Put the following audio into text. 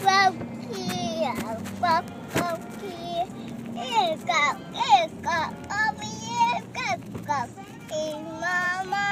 funky, funky. Here go, here go, over here, go, go. Hey, mama.